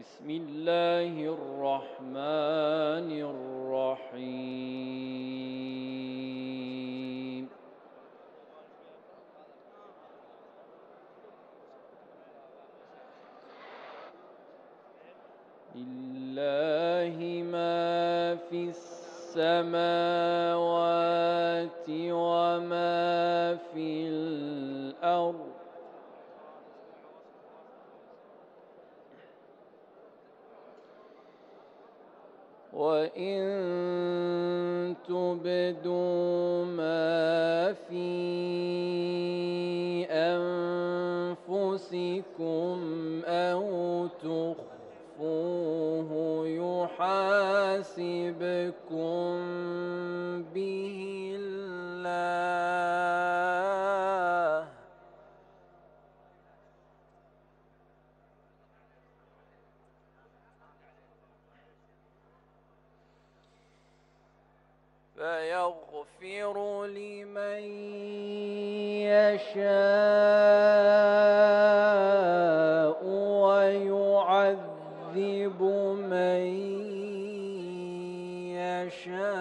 بسم الله الرحمن الرحيم. لله ما في السماوات وما في الأرض. وإن تبدوا ما في فيغفر لمن يشاء ويعذب من يشاء.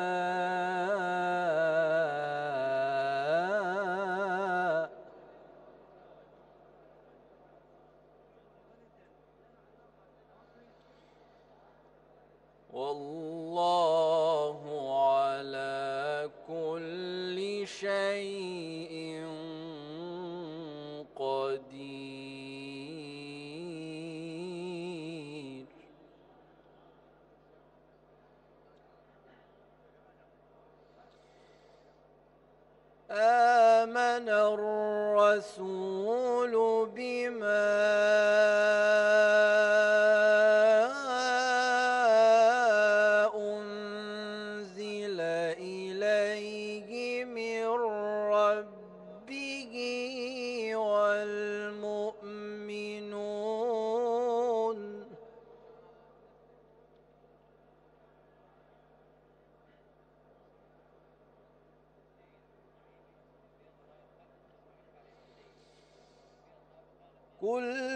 والله الرسول كل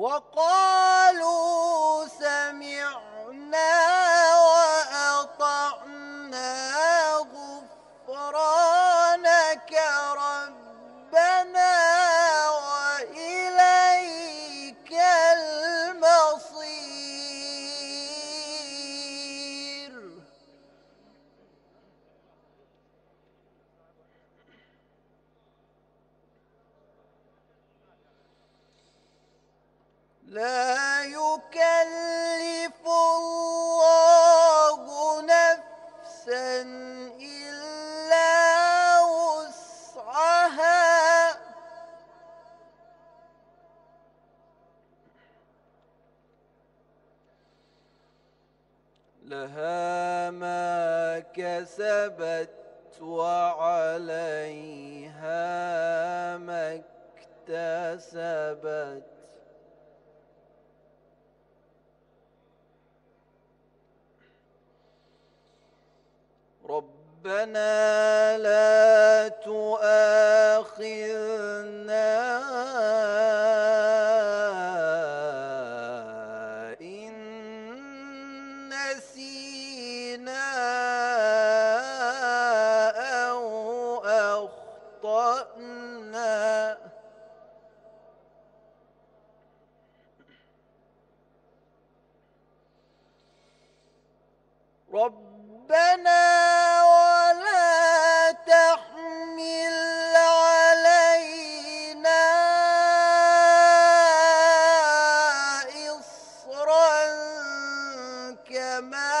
وقالوا لها ما كسبت وعليها ما اكتسبت ربنا لا أخطأنا ربنا ولا تحمل علينا إصرا كما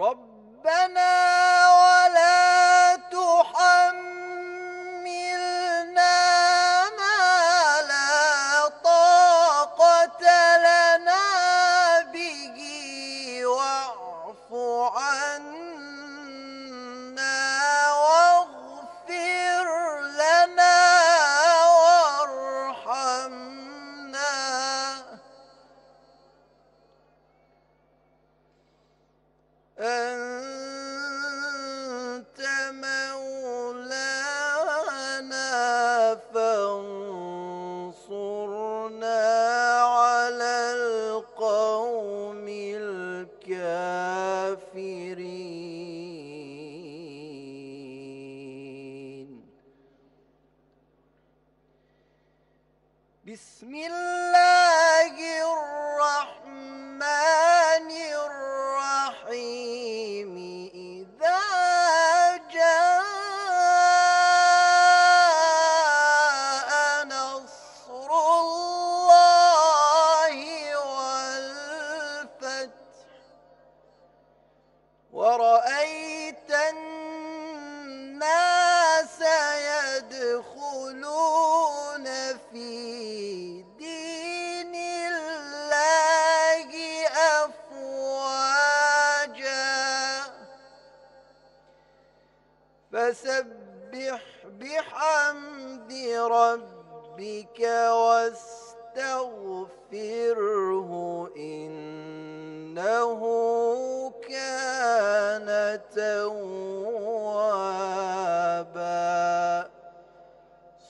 ربنا الكافرين بسم الله فسبح بحمد ربك واستغفره إنه كان توابا.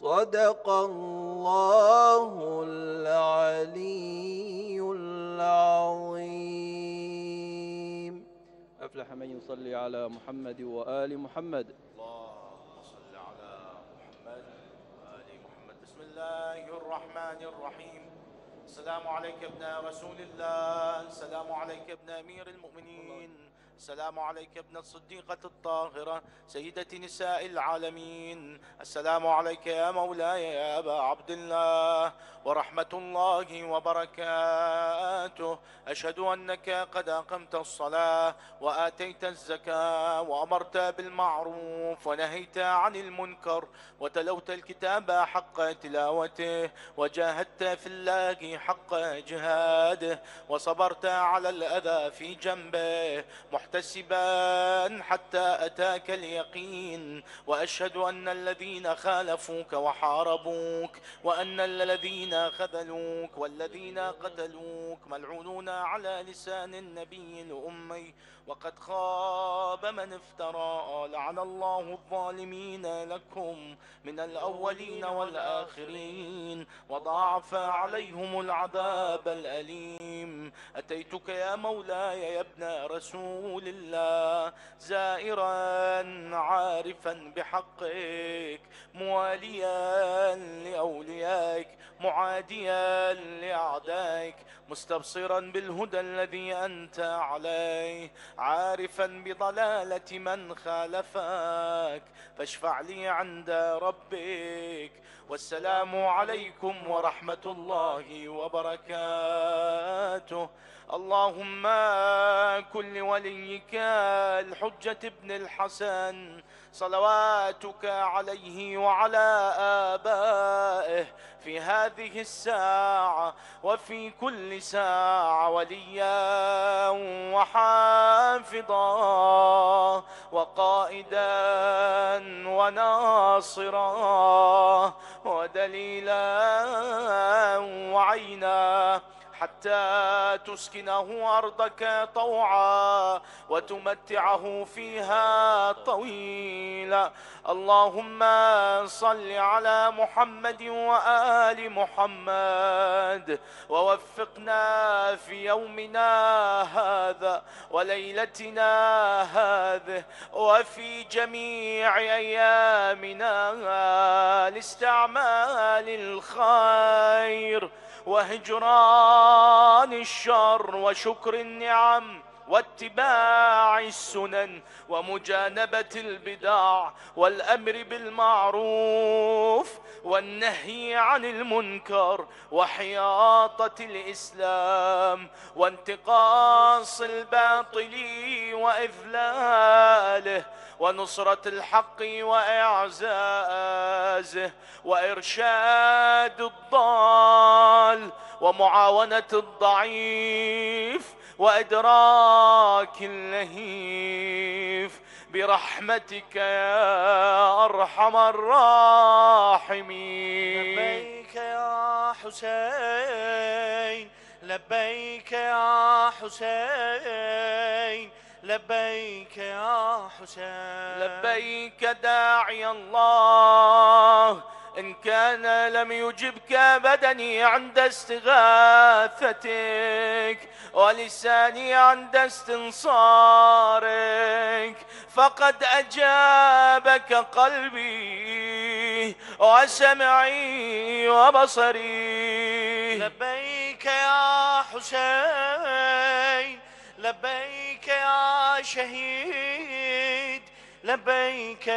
صدق الله العلي العظيم. أفلح من يصلي على محمد وآل محمد اللهم صل على محمد وآل محمد بسم الله الرحمن الرحيم السلام عليك ابن رسول الله السلام عليك ابن أمير المؤمنين السلام عليك ابن الصديقة الطاهرة سيدة نساء العالمين. السلام عليك يا مولاي يا أبا عبد الله ورحمة الله وبركاته. أشهد أنك قد أقمت الصلاة وآتيت الزكاة وأمرت بالمعروف ونهيت عن المنكر وتلوت الكتاب حق تلاوته وجاهدت في الله حق جهاده وصبرت على الأذى في جنبه. محتسبا حتى أتاك اليقين وأشهد أن الذين خالفوك وحاربوك وأن الذين خذلوك والذين قتلوك ملعونون على لسان النبي الأمي وقد خاب من افترى لعن الله الظالمين لكم من الأولين والآخرين وضاعف عليهم العذاب الأليم. أتيتك يا مولاي يا ابن رسول الله زائرا عارفا بحقك مواليا لأوليائك معاديا لأعدائك مستبصرا بالهدى الذي أنت عليه. عارفا بضلالة من خالفك فاشفع لي عند ربك. والسلام عليكم ورحمة الله وبركاته. اللهم كن لوليك الحجة ابن الحسن صلواتك عليه وعلى آبائه في هذه الساعة وفي كل ساعة وليا وحافظا وقائدا وناصرا. ودليلا وعينا. حتى تسكنه أرضك طوعا وتمتعه فيها طويلا. اللهم صل على محمد وآل محمد ووفقنا في يومنا هذا وليلتنا هذه وفي جميع أيامنا لاستعمال الخير. وهجران الشر وشكر النعم واتباع السنن ومجانبة البدع والأمر بالمعروف والنهي عن المنكر وحياطة الإسلام وانتقاص الباطل وإذلاله ونصرة الحق وإعزازه وإرشاد الضال ومعاونة الضعيف وإدراك اللهيف برحمتك يا أرحم الراحمين. لبيك يا حسين لبيك يا حسين لبيك يا حسين. لبيك داعي الله إن كان لم يجبك بدني عند استغاثتك ولساني عند استنصارك فقد أجابك قلبي وسمعي وبصري. لبيك يا حسين لبيك يا شهيد لبيك